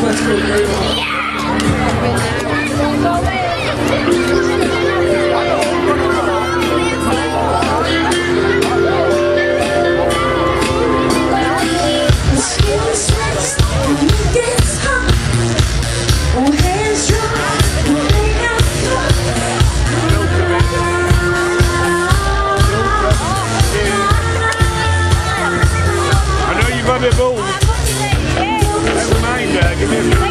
I know you've had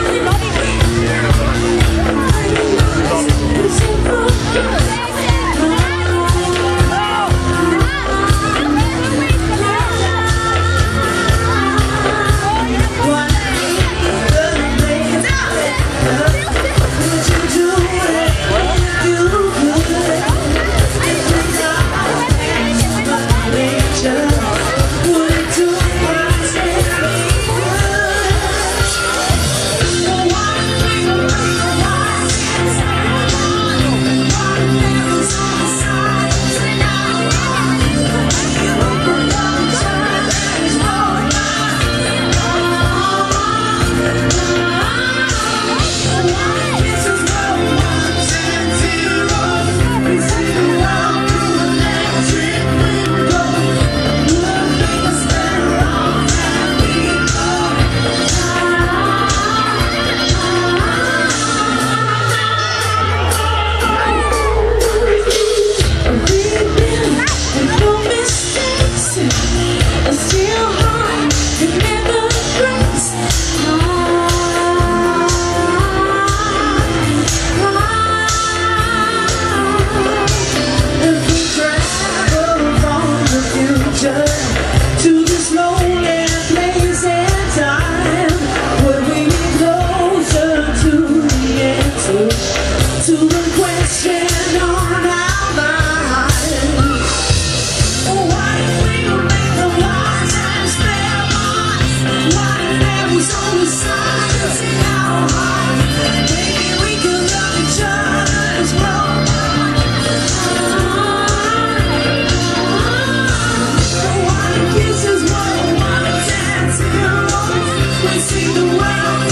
we see the world.